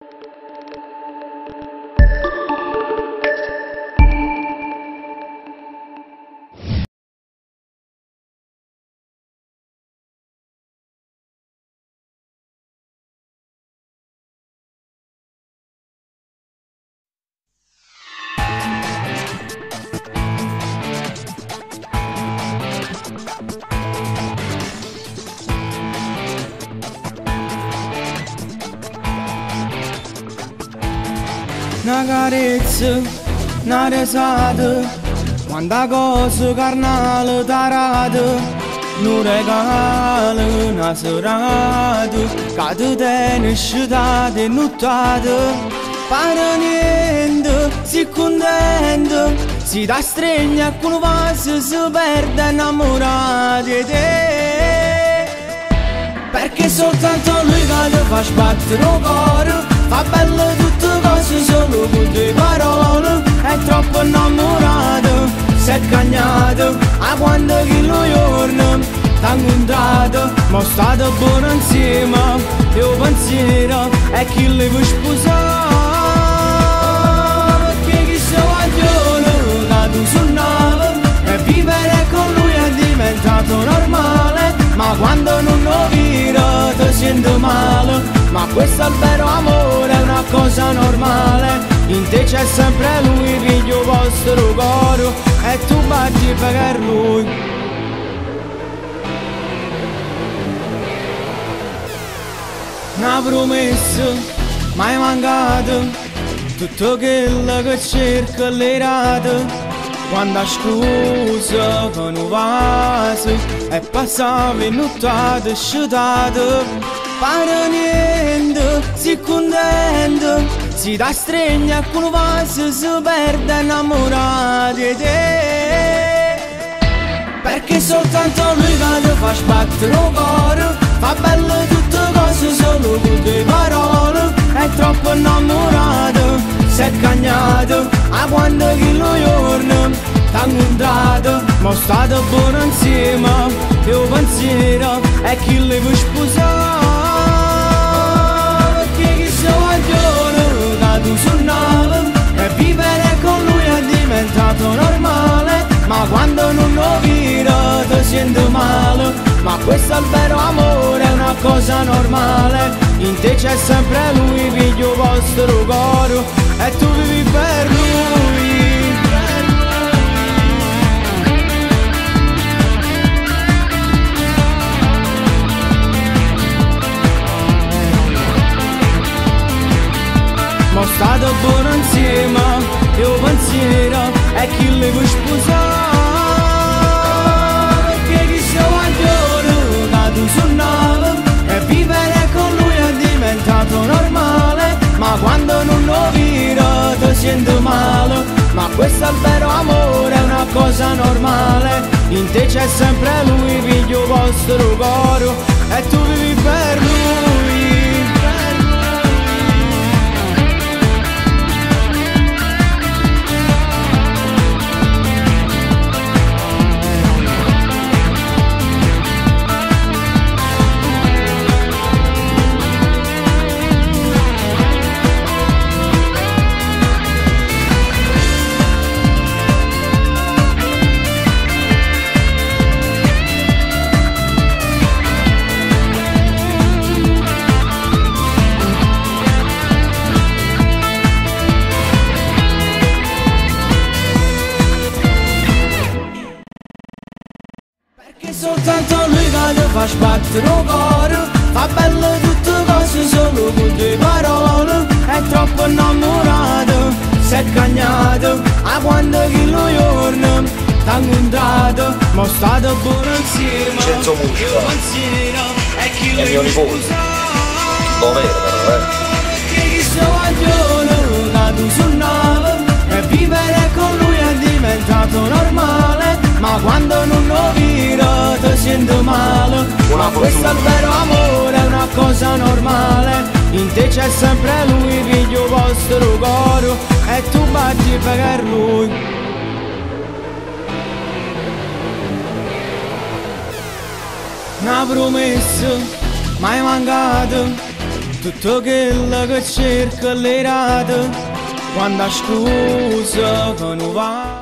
Una carezza, una risata, quanta cosa carnale tarata, un regalo, una serata, che ti tiene sciutata e nottata, pare niente, si contento, si dà stregna e con vaso si perde innamorato di te. Perché soltanto lui che ti fa sbattere il cuore Fa bello tutte cose solo con due parole. È troppo innamorato, si è cagnato. A quando che lo giorno t'ha incontrato Ma stato buono insieme Io pensiero è chi le vuoi sposare? Perché chi se guaglione che tu suonava E vivere con lui è diventato normale. Ma quando non lo viro ti sento male. Ma questo è il vero amore, cosa normale. In te c'è sempre lui, figlio vostro coro E tu batti per lui. Una promessa, mai mancato. Tutto quello che cerco è l'erato quando scusa con un vaso passava in nottata sciutata pare niente, si contento si dà stregna con un vaso si perde innamorato di te. Perché soltanto lui che fa sbattere il cuore fa bello tutte cose solo con due parole. È troppo innamorato si è cagnato a quando che lo giorno t'ha incontrato ma stato buono insieme io pensiero è chi le vuoi sento male ma questo è il vero amore è una cosa normale. In te c'è sempre lui figlio vostro coro e tu vivi per lui. Ma stato buono insieme, io pensiero è chi le vuoi sposare sento male Ma questo è il vero amore, è una cosa normale. In te c'è sempre lui, figlio vostro coro E tu vivi per lui soltanto lui che ti fa sbattere il cuore Fa bello tutte cose solo con due parole È troppo innamorato, si è cagnato A quando che lo giorno t'ha incontrato Ma stato buono insieme Vincenzo pensiero è chi lo mio nipote. vero però, eh. Che chi se guaglione tu suonava E vivere con lui è diventato normale Ma quando non lo viro ti sento male. Buona Ma questo è il vero amore, è una cosa normale. In te c'è sempre lui, figlio vostro coro E tu batti per lui. Una promessa, mai mancata. Tutto quello che cerca le rate quando scusa che non va